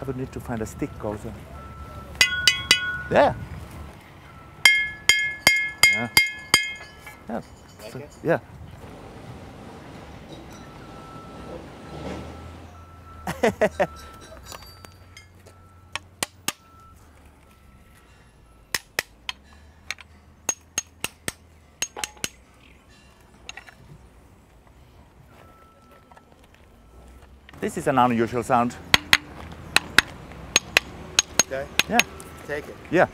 I would need to find a stick also. There. Yeah. Yeah. So- yeah. This is an unusual sound. Okay, Yeah. take it. Yeah.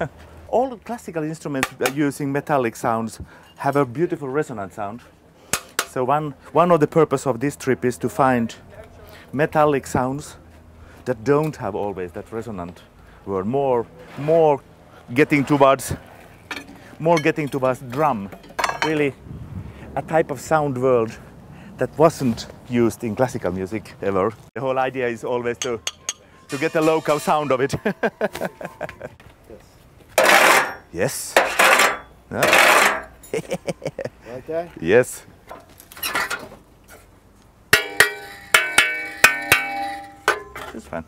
All classical instruments uh, using metallic sounds have a beautiful resonant sound. So one, one of the purpose of this trip is to find metallic sounds that don't have always that resonant word. More, more getting towards, more getting towards drum. Really, a type of sound world that wasn't used in classical music ever. The whole idea is always to to get the local sound of it. yes. Yeah. Like that? Yes. It's fine.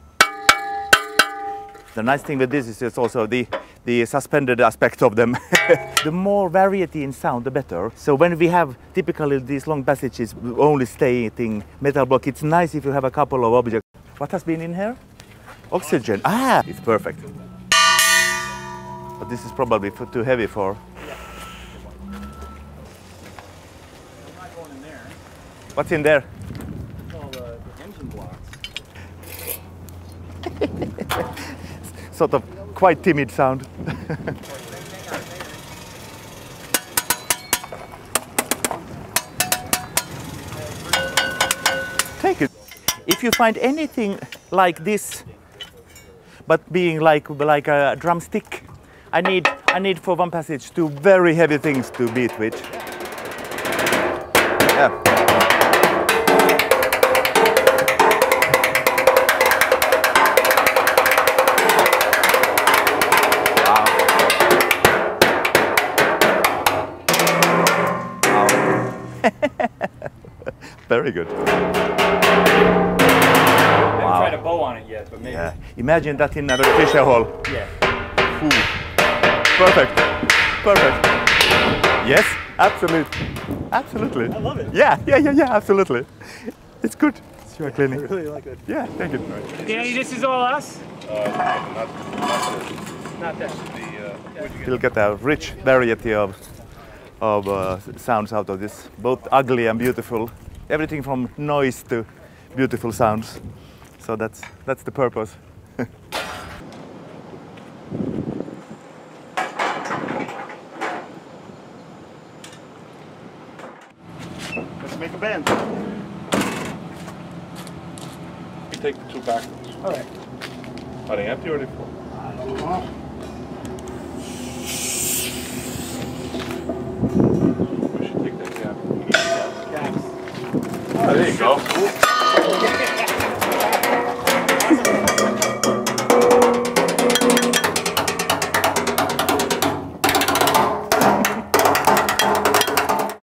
The nice thing with this is it's also the the suspended aspect of them. the more variety in sound, the better. So when we have typically these long passages only stating metal block, it's nice if you have a couple of objects. What has been in here? Oxygen. Ah, it's perfect. But this is probably too heavy for. What's in there? All the, the engine blocks. Sort of quite timid sound. Take it. If you find anything like this, but being like like a drumstick, I need I need for one passage two very heavy things to beat with. Yeah. Very good. haven't tried a bow on it yet, but maybe. Yeah. Imagine that in a Fisher Hall. Yeah. Ooh. Perfect. Perfect. Yes, absolutely. Absolutely. I love it. Yeah, yeah, yeah, yeah, absolutely. It's good. It's your clinic. Really like it. Yeah, thank you. Danny, this is all us? Not that. You'll get a rich variety of, of uh, sounds out of this, both ugly and beautiful. Everything from noise to beautiful sounds. So that's, that's the purpose. Let's make a band. You take the two back ones. All right. Are they empty or are they full? We